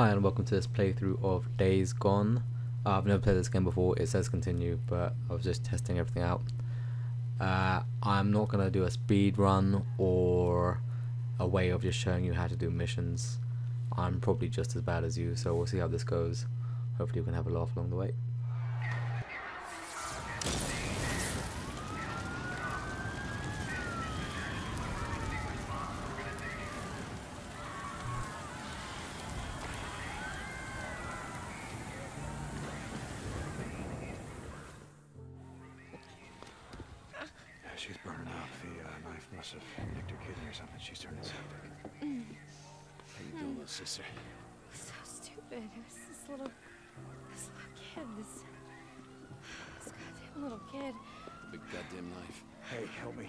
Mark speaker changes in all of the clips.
Speaker 1: Hi and welcome to this playthrough of Days Gone. Uh, I've never played this game before, it says continue, but I was just testing everything out. Uh, I'm not going to do a speed run or a way of just showing you how to do missions. I'm probably just as bad as you, so we'll see how this goes. Hopefully we can have a laugh along the way.
Speaker 2: You doing, little sister?
Speaker 3: So stupid. It was this little, this little kid, this, this goddamn little kid.
Speaker 2: Big goddamn knife.
Speaker 4: Hey, help me.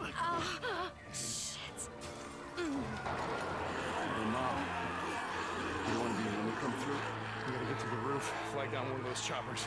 Speaker 3: Ah, shit.
Speaker 2: Hey, Mom. You want to be when we come through?
Speaker 4: We gotta get to the roof, flag down one of those choppers.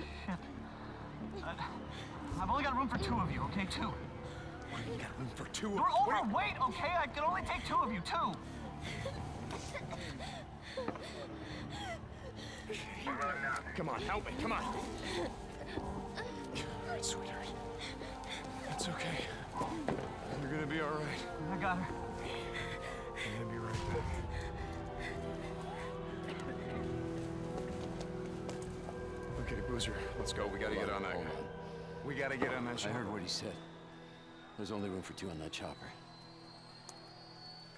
Speaker 5: Uh, I've only got room for two of you, okay? Two.
Speaker 4: you got room for two.
Speaker 5: of You're
Speaker 4: Wait,
Speaker 5: overweight, okay? I can only take two of you, two.
Speaker 4: Come on, help me, come on. All right, sweetheart. It's okay. You're gonna be all right.
Speaker 5: I got her.
Speaker 4: I'm gonna be right back. Okay, Boozer, let's go. We gotta get on that.
Speaker 2: Hold on.
Speaker 4: We gotta get on that
Speaker 2: I heard what he said. There's only room for two on that chopper.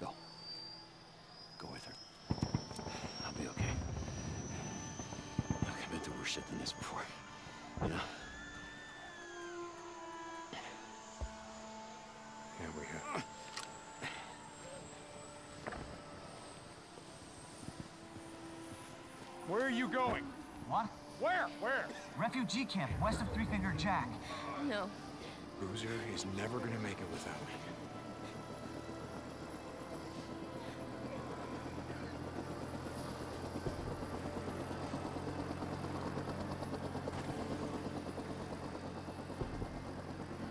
Speaker 2: Go. Go with her. I'll be okay. Look, I've been through worse shit than this before. You know?
Speaker 4: Yeah, we have. Where are you going?
Speaker 5: What?
Speaker 4: Where? Where?
Speaker 5: Refugee camp west of Three Finger Jack.
Speaker 3: No.
Speaker 4: Boozer is never gonna make it without me.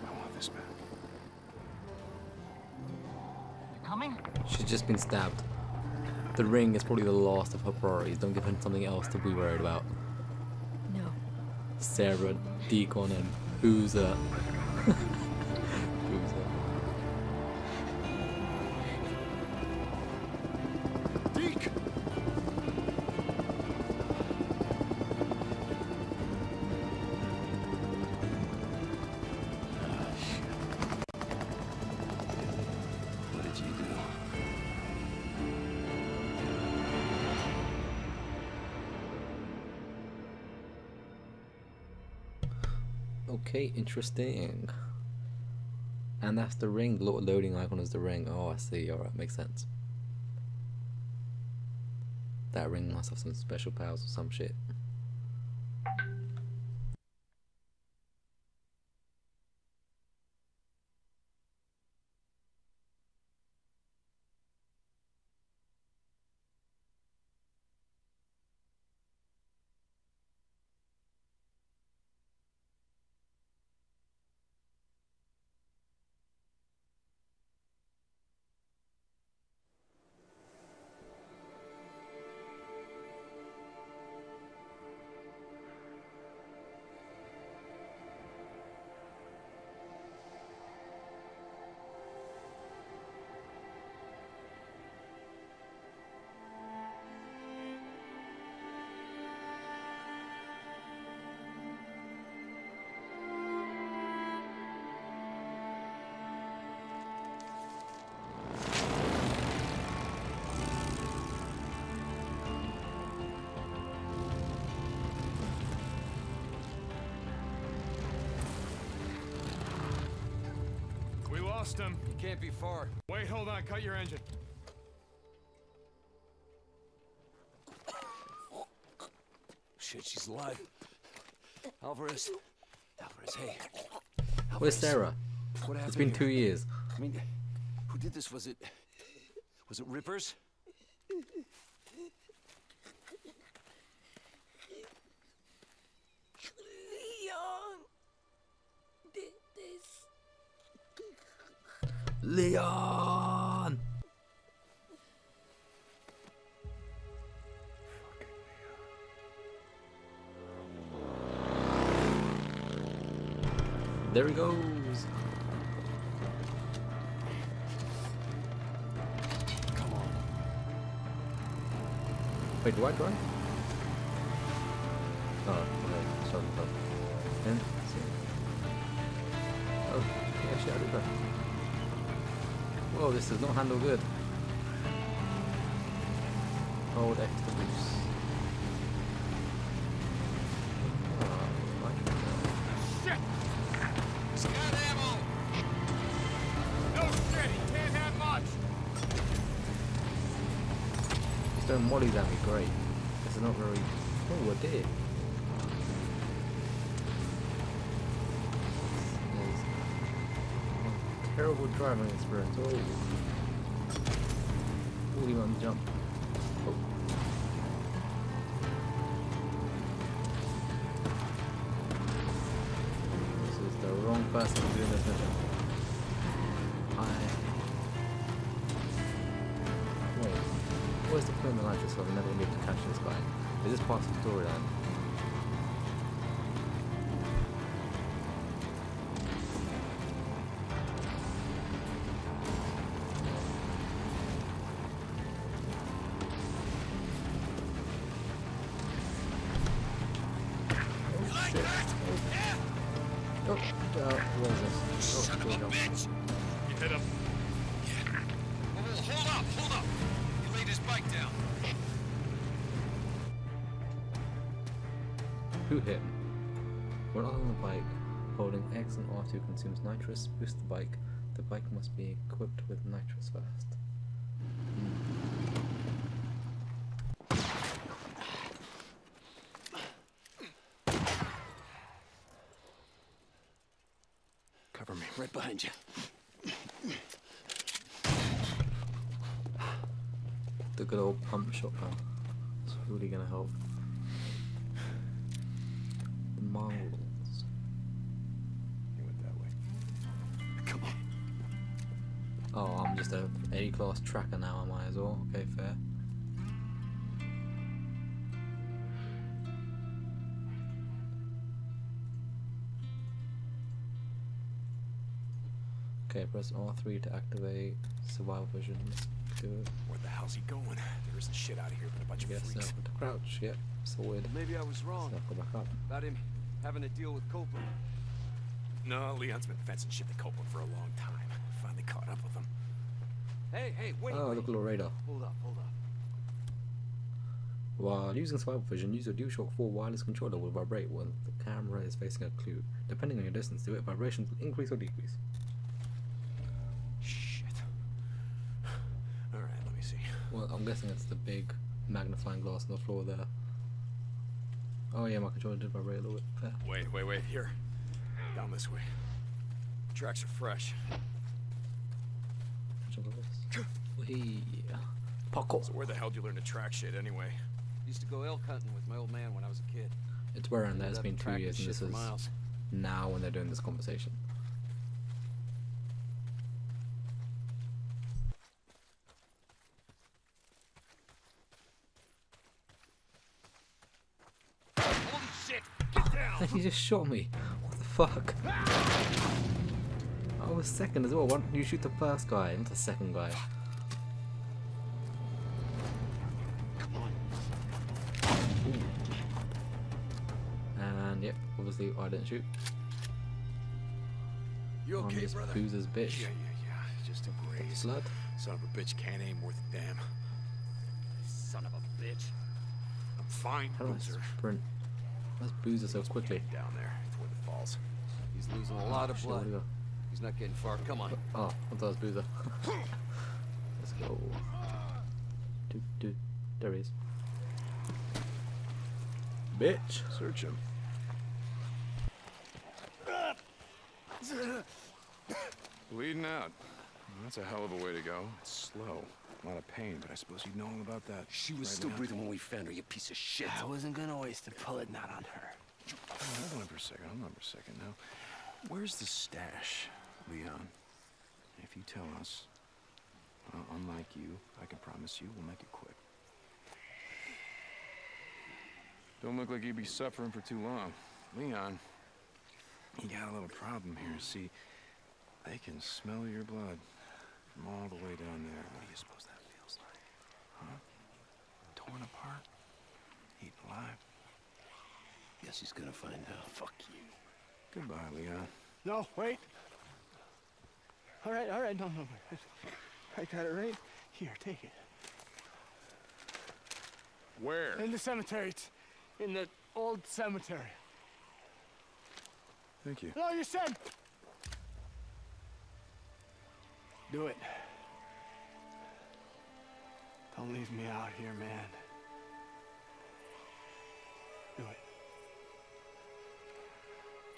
Speaker 4: I want this back.
Speaker 5: You coming?
Speaker 1: She's just been stabbed. The ring is probably the last of her priorities. Don't give him something else to be worried about. Sarah, Deacon, and Boozer. Okay, interesting. And that's the ring. The loading icon is the ring. Oh, I see. Alright, makes sense. That ring must have some special powers or some shit.
Speaker 4: Lost him.
Speaker 2: He can't be far.
Speaker 4: Wait, hold on. Cut your engine.
Speaker 2: Shit, she's alive. Alvarez. Alvarez, hey.
Speaker 1: Where's Sarah?
Speaker 2: What happened
Speaker 1: It's been
Speaker 2: here?
Speaker 1: two years.
Speaker 2: I mean, who did this? Was it... Was it Rippers?
Speaker 3: Leon!
Speaker 1: There he goes.
Speaker 2: Come on.
Speaker 1: Wait, do I? Oh, okay. Sorry. And. Oh, yeah, shit, I did drive. Whoa, this does not handle good. Hold X to boost. Mollies at me, great. Is not very... Oh, I did. Terrible driving experience. Oh. Oh, he went jump. Oh. This is the wrong person doing this mission. I... Wait. Where's the point in the nitrous I'm never gonna be able to catch this guy? Is this part of the storyline? Oh, uh, where is this? Oh, here we go.
Speaker 4: You hit him.
Speaker 2: hold up, hold up. He laid his bike down.
Speaker 1: Who hit him? When on the bike, holding X and R2 consumes nitrous, boost the bike. The bike must be equipped with nitrous first.
Speaker 2: Cover me, right behind you.
Speaker 1: The good old pump shotgun. It's really gonna help. The Mongols.
Speaker 4: He went that way.
Speaker 2: Come on.
Speaker 1: Oh, I'm just a A class tracker now, am I as well? Okay, fair. Okay, press R3 to activate survival vision. Let's do it.
Speaker 4: Where the hell's he going? There isn't shit out of here but a bunch of
Speaker 1: Yes,
Speaker 4: freaks.
Speaker 1: circle to crouch. Yep, sorted.
Speaker 2: Maybe I was wrong
Speaker 1: back up.
Speaker 2: about him having to deal with Copeland.
Speaker 4: No, Leon's been fencing shit to Copeland for a long time. Finally caught up with him.
Speaker 2: Hey, hey, wait,
Speaker 1: Oh,
Speaker 2: wait.
Speaker 1: look, a radar.
Speaker 2: Hold up, hold up.
Speaker 1: While using survival vision, use your DualShock 4 wireless controller will vibrate when the camera is facing a clue. Depending on your distance to it, vibrations will increase or decrease.
Speaker 4: Shit. Alright, let me see.
Speaker 1: Well, I'm guessing it's the big magnifying glass on the floor there. Oh yeah, my controller did vibrate a little bit. Fair.
Speaker 4: Wait, wait, wait. Here. Down this way. Tracks are fresh.
Speaker 1: Jump over this. Whee! Parkour!
Speaker 4: So where the hell did you learn to track shit anyway?
Speaker 2: Used to go elk hunting with my old man when I was a kid.
Speaker 1: It's where and there. It's
Speaker 2: Ended
Speaker 1: been two years and this is
Speaker 2: miles.
Speaker 1: now when they're doing this conversation.
Speaker 4: Holy shit! Get down!
Speaker 1: He just shot me. What the fuck? I was second as well. Why don't you shoot the first guy, not the second guy?
Speaker 2: Come on.
Speaker 1: And yep, obviously I didn't shoot.
Speaker 4: You
Speaker 1: on
Speaker 4: okay,
Speaker 1: this
Speaker 4: brother?
Speaker 1: boozer's bitch.
Speaker 4: Yeah, yeah, yeah. Just a graze.
Speaker 1: Blood.
Speaker 4: Son of a bitch can't aim worth a damn.
Speaker 2: Son of a bitch.
Speaker 4: I'm fine,
Speaker 1: How
Speaker 4: loser.
Speaker 1: sprint? Why's Boozer so quickly?
Speaker 4: Down there, toward the falls.
Speaker 2: He's losing a lot of
Speaker 1: Shit,
Speaker 2: blood.
Speaker 1: where'd he go?
Speaker 2: He's not getting far. Come on.
Speaker 1: Oh, I thought it was Boozer. Let's go. Do, do. There he is. Bitch.
Speaker 4: Search him. Bleeding out. That's a hell of a way to go. It's slow. A lot of pain, but I suppose you'd know all about that.
Speaker 2: She was
Speaker 4: right
Speaker 2: still
Speaker 4: now.
Speaker 2: breathing when we found her, you piece of shit.
Speaker 6: I wasn't gonna waste a bullet not on her.
Speaker 4: Oh, hold on for a second. Hold on for a second now. Where's the stash, Leon? If you tell us, uh, unlike you, I can promise you we'll make it quick. Don't look like you'd be suffering for too long. Leon, you got a little problem here. See, they can smell your blood from all the way down there. What do you suppose that feels like? Huh? Torn apart? Eaten alive?
Speaker 2: Guess he's gonna find out. Fuck you.
Speaker 4: Goodbye, Leon.
Speaker 6: No, wait. All right, all right, no, no. no. I got it right here. Take it.
Speaker 4: Where?
Speaker 6: In the cemetery. It's in the old cemetery.
Speaker 4: Thank you.
Speaker 6: No, you said. Do it. Don't leave me out here, man. Do it.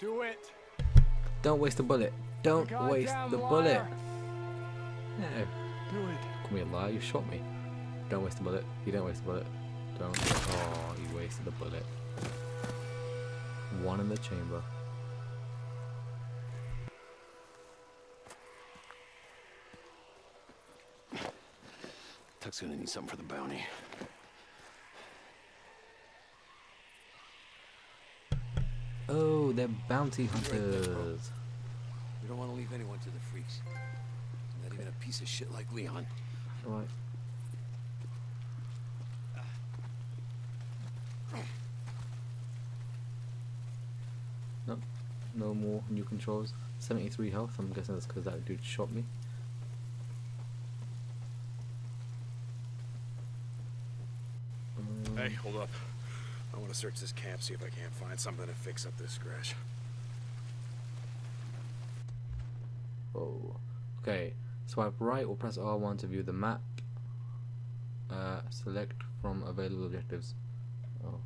Speaker 6: Do it.
Speaker 1: Don't waste the bullet. Don't
Speaker 6: You
Speaker 1: waste the bullet. No.
Speaker 6: Do it.
Speaker 1: Call me a liar. You shot me. Don't waste the bullet. You don't waste the bullet. Don't. Oh, you wasted the bullet. One in the chamber.
Speaker 2: Tuck's gonna need something for the bounty.
Speaker 1: Oh, they're bounty hunters.
Speaker 2: We don't want to leave anyone to the freaks. Not even a piece of shit like Leon.
Speaker 1: Right. Nope. No more new controls. 73 health. I'm guessing that's because that dude shot me. Um,
Speaker 4: Hey, hold up. I want to search this camp, see if I can't find something to fix up this scratch.
Speaker 1: Oh. Okay. Swipe right or press R1 to view the map. Uh, select from available objectives. Oh.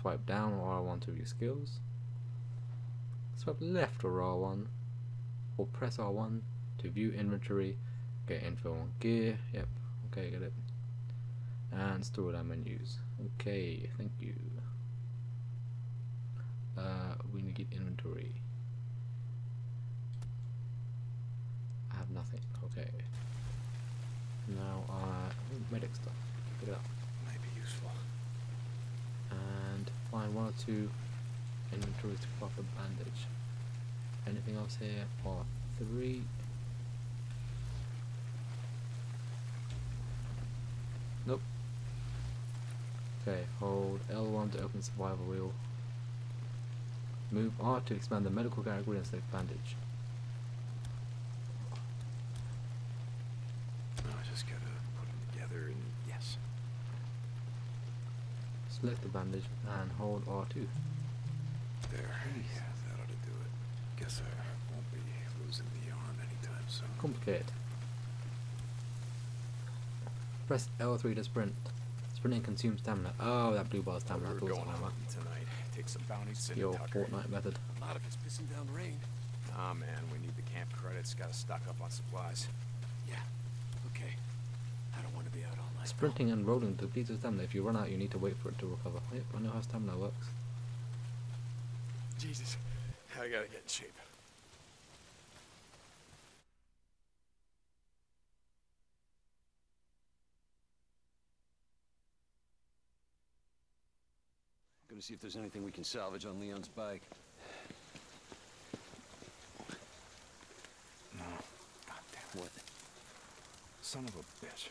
Speaker 1: Swipe down or R1 to view skills. Swipe left or R1 or press R1 to view inventory. Get info on gear. Yep. Okay, get it. And store that menus. Okay, thank you. Uh, we need inventory. I have nothing. Okay. Now, uh, medic stuff. Pick it up.
Speaker 4: Might be useful.
Speaker 1: And find one or two inventories to craft a bandage. Anything else here? Or three. Nope. Okay, hold L1 to open survival wheel. Move R to expand the medical category and select bandage.
Speaker 4: I just gotta put them together and yes.
Speaker 1: Select the bandage and hold R2.
Speaker 4: There. Yeah, that ought to do it. Guess I won't be losing the arm anytime soon.
Speaker 1: Complicated. Press L3 to sprint. Sprinting consumes stamina. Oh, that blue bar stamina. I
Speaker 4: We're
Speaker 1: thought it was
Speaker 4: going
Speaker 1: armor.
Speaker 4: tonight. Take some bounties, sit
Speaker 1: Your
Speaker 4: in Tucker.
Speaker 1: Fortnite method.
Speaker 2: A lot of it's pissing down rain.
Speaker 4: Ah, man, we need the camp credits. Gotta stock up on supplies.
Speaker 2: Yeah. Okay. I don't want to be out all night. though.
Speaker 1: Sprinting and rolling depletes your stamina. If you run out, you need to wait for it to recover. Yep, I know how stamina works.
Speaker 4: Jesus, I gotta get in shape.
Speaker 2: Gonna see if there's anything we can salvage on Leon's bike.
Speaker 4: No. God damn
Speaker 2: What?
Speaker 4: Son of a bitch.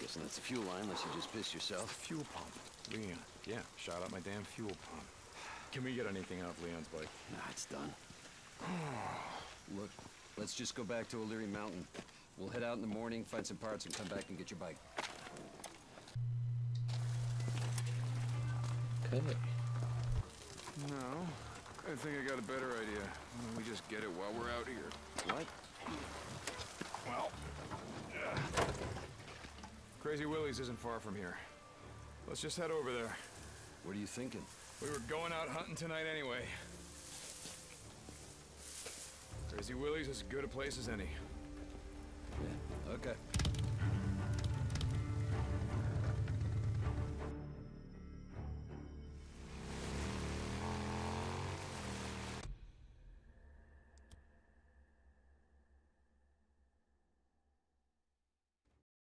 Speaker 2: Guessing that's the fuel line, unless you just pissed yourself.
Speaker 4: Fuel pump. Leon. Yeah, shot up my damn fuel pump. Can we get anything out of Leon's bike?
Speaker 2: Nah, it's done. Look, let's just go back to O'Leary Mountain. We'll head out in the morning, find some parts, and come back and get your bike.
Speaker 1: Okay.
Speaker 4: No. I think I got a better idea. Why don't we just get it while we're out here?
Speaker 2: What?
Speaker 4: Well, uh, Crazy Willie's isn't far from here. Let's just head over there.
Speaker 2: What are you thinking?
Speaker 4: We were going out hunting tonight anyway. Crazy Willie's is as good a place as any.
Speaker 2: Yeah, okay.